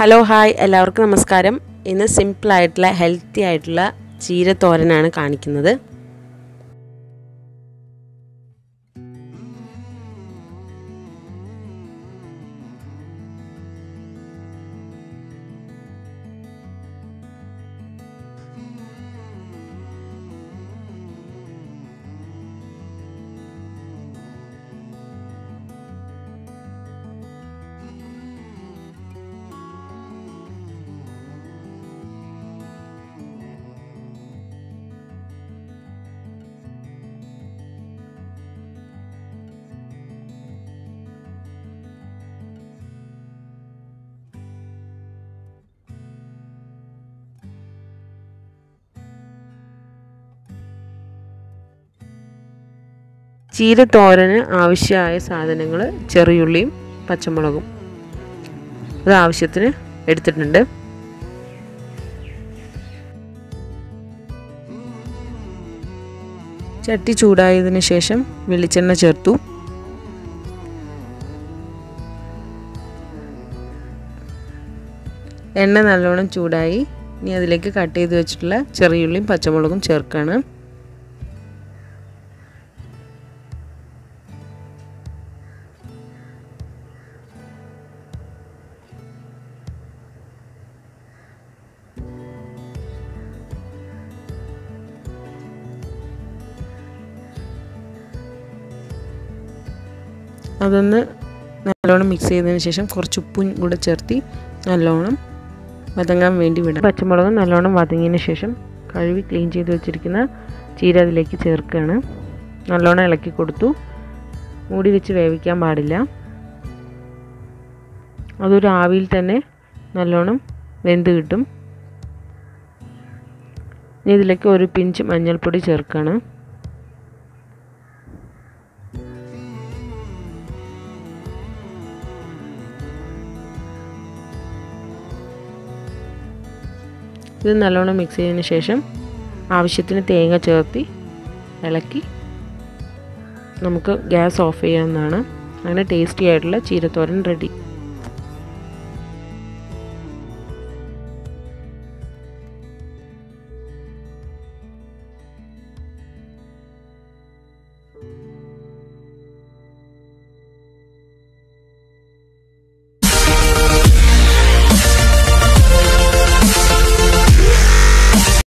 Hello hi എല്ലാവർക്കും നമസ്കാരം. ഇന്ന് സിമ്പിളായിട്ടുള്ള ഹെൽത്തി ആയിട്ടുള്ള ചീരത്തോരനാണ് കാണിക്കുന്നത്. ചീരത്തോരന് ആവശ്യമായ സാധനങ്ങൾ ചെറിയുള്ളിയും പച്ചമുളകും അത് ആവശ്യത്തിന് എടുത്തിട്ടുണ്ട്. ചട്ടി ചൂടായതിന് ശേഷം വെളിച്ചെണ്ണ ചേർത്തു. എണ്ണ നല്ലോണം ചൂടായി. ഇനി അതിലേക്ക് കട്ട് ചെയ്ത് വെച്ചിട്ടുള്ള ചെറിയുള്ളിയും പച്ചമുളകും ചേർക്കുകയാണ് അതൊന്ന് നല്ലോണം മിക്സ് ചെയ്തതിന് ശേഷം കുറച്ച് ഉപ്പും കൂടെ ചേർത്തി നല്ലോണം വതങ്ങാൻ വേണ്ടി വിടാം പച്ചമുളകും നല്ലോണം വതങ്ങിയതിന് ശേഷം കഴുകി ക്ലീൻ ചെയ്ത് വെച്ചിരിക്കുന്ന ചീര അതിലേക്ക് ചേർക്കുകയാണ്. നല്ലോണം ഇളക്കി കൊടുത്തു. മൂടി വെച്ച് വേവിക്കാൻ പാടില്ല. അതൊരു ആവിയിൽ തന്നെ നല്ലോണം വെന്ത് കിട്ടും. ഇനി ഇതിലേക്ക് ഒരു പിഞ്ച് മഞ്ഞൾപ്പൊടി ചേർക്കുകയാണ്. ഇത് നല്ലോണം മിക്സ് ചെയ്തതിന് ശേഷം ആവശ്യത്തിന് തേങ്ങ ചേർത്തി ഇളക്കി നമുക്ക് ഗ്യാസ് ഓഫ് ചെയ്യാവുന്നതാണ്. അങ്ങനെ ടേസ്റ്റി ആയിട്ടുള്ള ചീരത്തോരൻ റെഡി